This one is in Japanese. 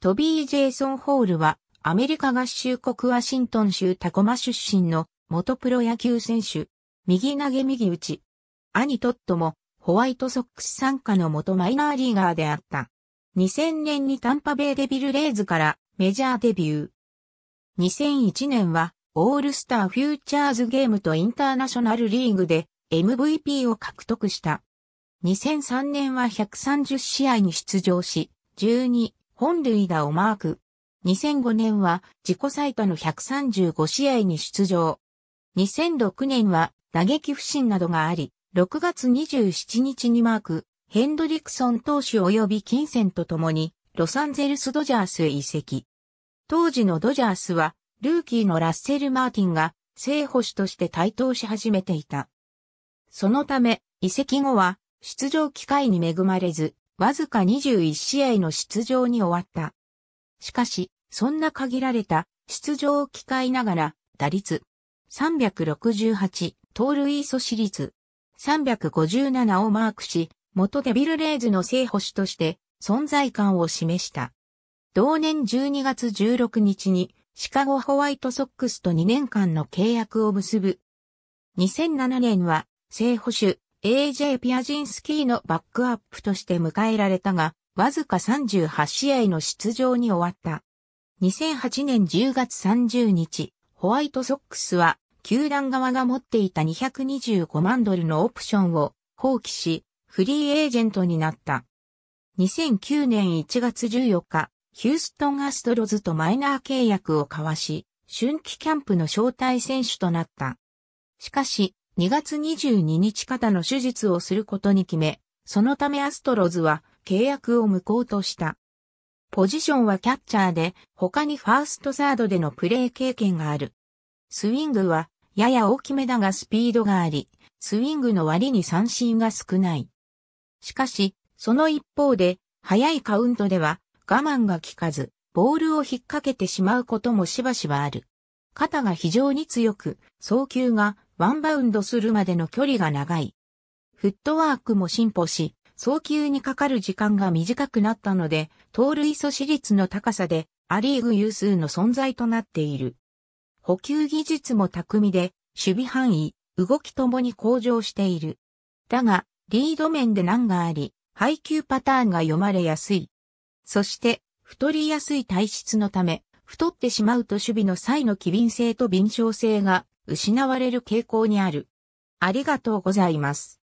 トビー・ジェイソン・ホールは、アメリカ合衆国ワシントン州タコマ出身の元プロ野球選手。右投げ右打ち。兄トットも、ホワイトソックス参加の元マイナーリーガーであった。2000年にタンパベイデビルレイズからメジャーデビュー。2001年は、オールスターフューチャーズゲームとインターナショナルリーグで MVP を獲得した。2003年は130試合に出場し、12本塁打をマーク。2005年は自己最多の135試合に出場。2006年は打撃不振などがあり、6月27日にマーク、ヘンドリクソン投手及び金銭と共に、ロサンゼルスドジャースへ移籍。当時のドジャースは、ルーキーのラッセル・マーティンが、正捕手として台頭し始めていた。そのため、移籍後は、出場機会に恵まれず、わずか21試合の出場に終わった。しかし、そんな限られた出場を機会ながら、打率368、盗塁阻止率357をマークし、元デビルレイズの正捕手として存在感を示した。同年12月16日にシカゴホワイトソックスと2年間の契約を結ぶ。2007年は正捕手 AJ ピアジンスキーのバックアップとして迎えられたが、わずか38試合の出場に終わった。2008年10月30日、ホワイトソックスは、球団側が持っていた225万ドルのオプションを放棄し、フリーエージェントになった。2009年1月14日、ヒューストンアストロズとマイナー契約を交わし、春季キャンプの招待選手となった。しかし、2月22日肩の手術をすることに決め、そのためアストロズは契約を無効とした。ポジションはキャッチャーで、他にファーストサードでのプレー経験がある。スイングはやや大きめだがスピードがあり、スイングの割に三振が少ない。しかし、その一方で、早いカウントでは我慢が効かず、ボールを引っ掛けてしまうこともしばしばある。肩が非常に強く、送球がワンバウンドするまでの距離が長い。フットワークも進歩し、送球にかかる時間が短くなったので、盗塁阻止率の高さで、アリーグ有数の存在となっている。補給技術も巧みで、守備範囲、動きともに向上している。だが、リード面で難があり、配球パターンが読まれやすい。そして、太りやすい体質のため、太ってしまうと守備の際の機敏性と敏捷性が失われる傾向にある。ありがとうございます。